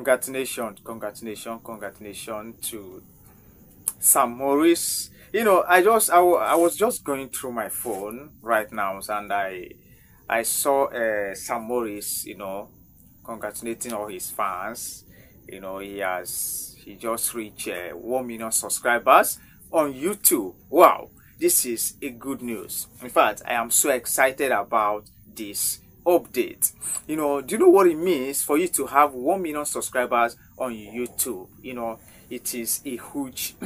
congratulations, congratulations, congratulations to Sam Maurice. You know, I just I, I was just going through my phone right now, and I I saw uh, Sam Maurice. You know, congratulating all his fans. You know, he has he just reached uh, one million subscribers on YouTube. Wow, this is a good news. In fact, I am so excited about this update. You know do you know what it means for you to have 1 million subscribers on youtube? You know it is a huge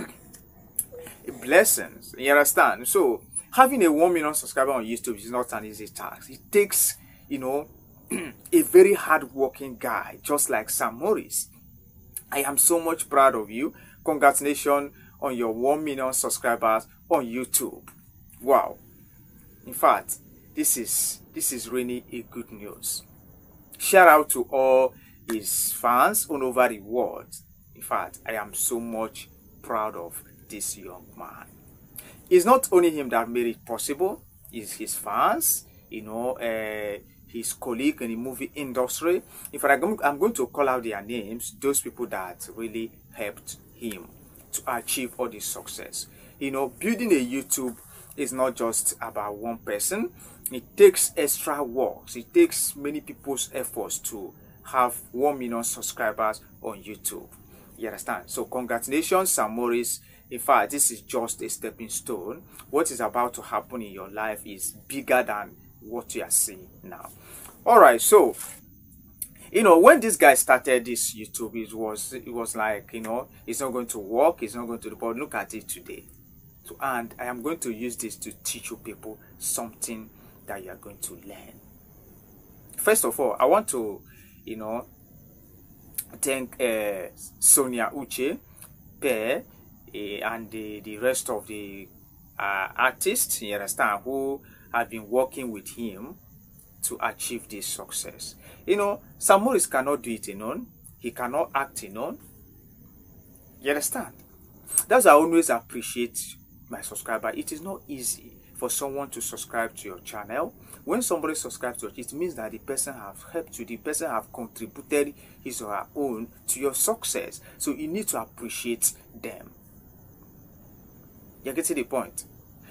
blessing. You understand? So having a 1 million subscriber on youtube is not an easy task. It takes you know a very hard-working guy just like sam maurice. I am so much proud of you. Congratulations on your 1 million subscribers on youtube. Wow. In fact this is this is really a good news. Shout out to all his fans all over the world. In fact, I am so much proud of this young man. It's not only him that made it possible, it's his fans, you know, uh, his colleague in the movie industry. In fact, I'm going to call out their names, those people that really helped him to achieve all this success. You know, building a YouTube is not just about one person. It takes extra work. It takes many people's efforts to have 1 million subscribers on youtube. You understand? So congratulations sam maurice. In fact this is just a stepping stone. What is about to happen in your life is bigger than what you are seeing now. All right so you know when this guy started this youtube it was it was like you know it's not going to work. It's not going to but look at it today so and i am going to use this to teach you people something that you are going to learn. First of all, I want to, you know, thank uh, Sonia Uche, Pearl, uh, and the, the rest of the uh, artists, you understand, who have been working with him to achieve this success. You know, Sam Maurice cannot do it alone. He cannot act alone. You understand? That's why I always appreciate my subscriber. It is not easy for someone to subscribe to your channel. When somebody subscribes to it it means that the person have helped you the person have contributed his or her own to your success. So you need to appreciate them. You're getting the point?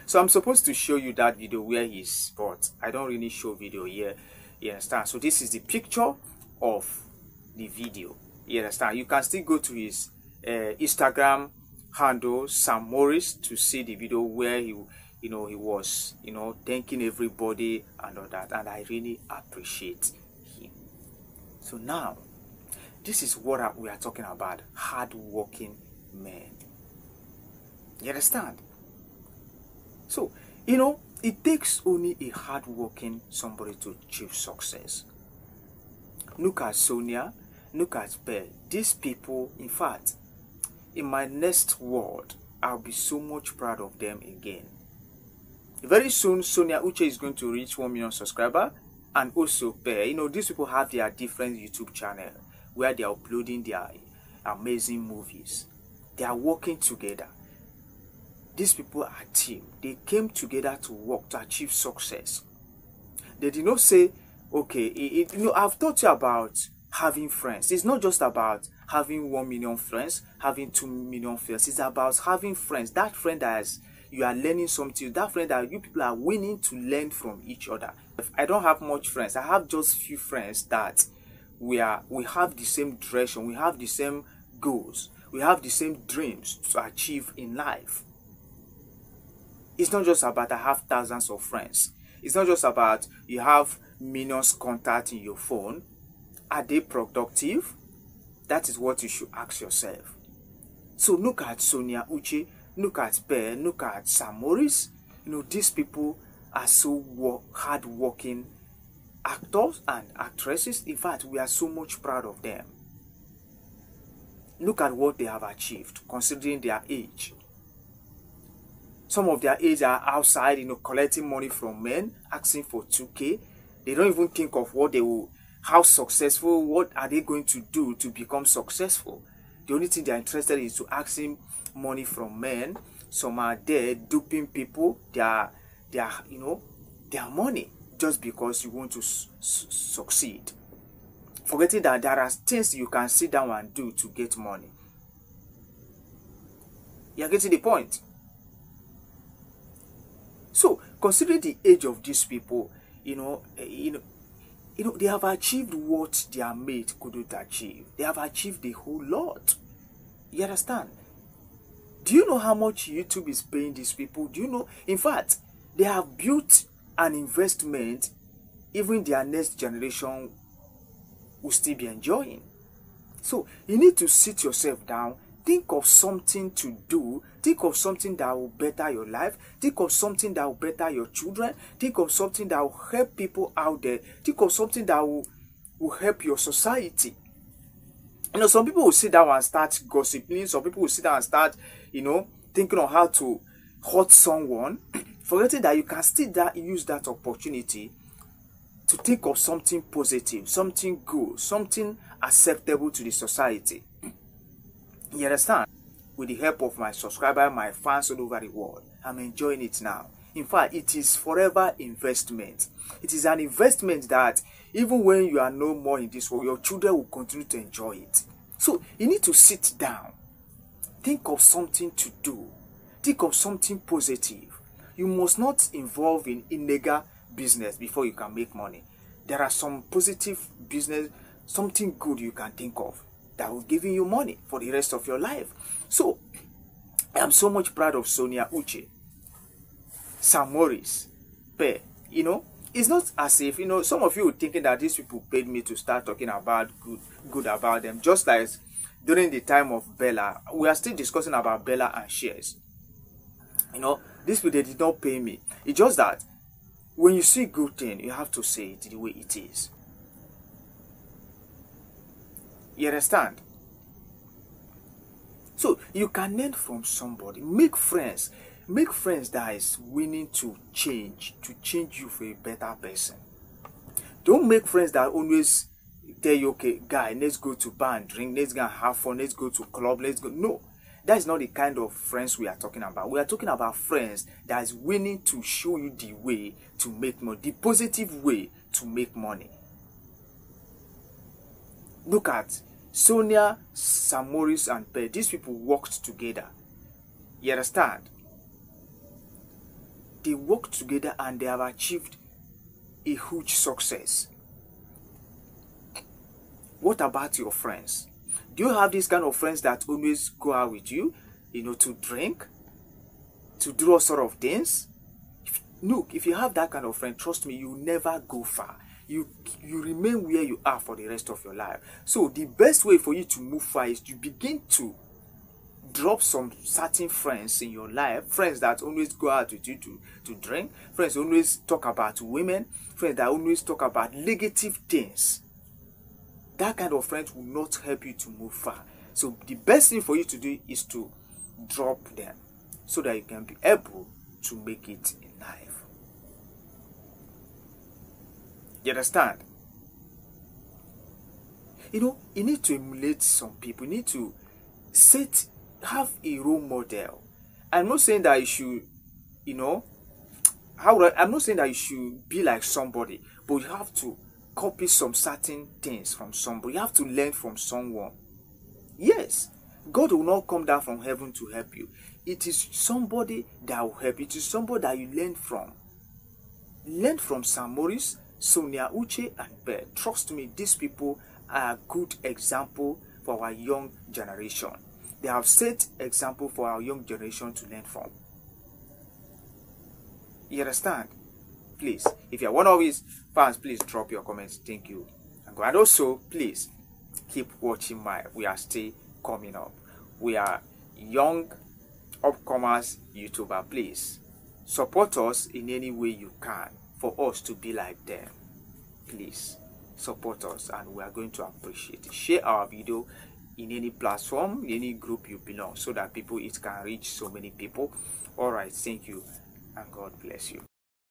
So i'm supposed to show you that video where he's but i don't really show video here. You understand? So this is the picture of the video. You understand? You can still go to his uh, instagram handle sam maurice to see the video where he you know he was you know thanking everybody and all that. And i really appreciate him. So now this is what we are talking about hard working men. You understand? So you know it takes only a hard working somebody to achieve success. Look at sonia look at Pearl. these people in fact in my next world, i'll be so much proud of them again very soon, Sonia Uche is going to reach 1 million subscriber and also. You know, these people have their different YouTube channel where they are uploading their amazing movies. They are working together. These people are team. They came together to work to achieve success. They did not say, okay, it, it, you know, I've taught you about having friends. It's not just about having 1 million friends, having 2 million friends. It's about having friends. That friend that you are learning something that friend that you people are willing to learn from each other. I don't have much friends i have just few friends that we are we have the same direction we have the same goals we have the same dreams to achieve in life. It's not just about i have thousands of friends. It's not just about you have millions contact in your phone. Are they productive that is what you should ask yourself so look at sonia uche Look at Pearl, look at Sam Maurice. You know, these people are so work, hard-working actors and actresses. In fact, we are so much proud of them. Look at what they have achieved, considering their age. Some of their age are outside, you know, collecting money from men, asking for 2K. They don't even think of what they will, how successful, what are they going to do to become successful. The only thing they are interested in is to ask him money from men. Some are there duping people. They are, they are, you know, their money just because you want to succeed. forgetting that there are things you can sit down and do to get money. You're getting the point. So, considering the age of these people, you know, eh, you know, you know, they have achieved what their mate couldn't achieve. They have achieved a whole lot. You understand? Do you know how much YouTube is paying these people? Do you know? In fact, they have built an investment even their next generation will still be enjoying. So you need to sit yourself down, think of something to do, think of something that will better your life, think of something that will better your children, think of something that will help people out there, think of something that will, will help your society. You know, some people will sit down and start gossiping, some people will sit down and start, you know, thinking of how to hurt someone, forgetting that you can still that, use that opportunity to think of something positive, something good, something acceptable to the society. You understand? With the help of my subscriber, my fans all over the world, I'm enjoying it now. In fact, it is forever investment. It is an investment that even when you are no more in this world, your children will continue to enjoy it. So you need to sit down, think of something to do, think of something positive. You must not involve in illegal business before you can make money. There are some positive business, something good you can think of that will give you money for the rest of your life. So, I am so much proud of Sonia Uche, Sam Maurice, Pearl. You know, it's not as if you know some of you thinking that these people paid me to start talking about good, good about them. Just like during the time of Bella, we are still discussing about Bella and shares. You know, these people they did not pay me. It's just that when you see good thing, you have to say it the way it is. You understand? So you can learn from somebody. Make friends. Make friends that is willing to change, to change you for a better person. Don't make friends that always tell you, okay, guy, let's go to bar and drink, let's go have fun, let's go to club, let's go. No. That is not the kind of friends we are talking about. We are talking about friends that is willing to show you the way to make money, the positive way to make money. Look at Sonia, Sam Maurice, and Pearl. These people worked together. You understand? They worked together and they have achieved a huge success. What about your friends? Do you have these kind of friends that always go out with you, you know, to drink, to do all sort of things? If, look, if you have that kind of friend, trust me, you never go far. You you remain where you are for the rest of your life. So the best way for you to move far is to begin to drop some certain friends in your life friends that always go out with you to to drink friends always talk about women friends that always talk about negative things that kind of friends will not help you to move far. So the best thing for you to do is to drop them so that you can be able to make it in life. You understand? You know, you need to emulate some people. You need to set, have a role model. I'm not saying that you should, you know, how I'm not saying that you should be like somebody, but you have to copy some certain things from somebody. You have to learn from someone. Yes, God will not come down from heaven to help you. It is somebody that will help. You, it is somebody that you learn from. Learn from Sam Maurice, Sonia Uche, and Bear. Trust me, these people are a good example for our young generation. They have set example for our young generation to learn from. You understand? Please, if you are one of his fans please drop your comments thank you and also please keep watching my we are still coming up we are young upcomers youtuber please support us in any way you can for us to be like them. Please support us and we are going to appreciate it. Share our video in any platform any group you belong so that people it can reach so many people. All right thank you and god bless you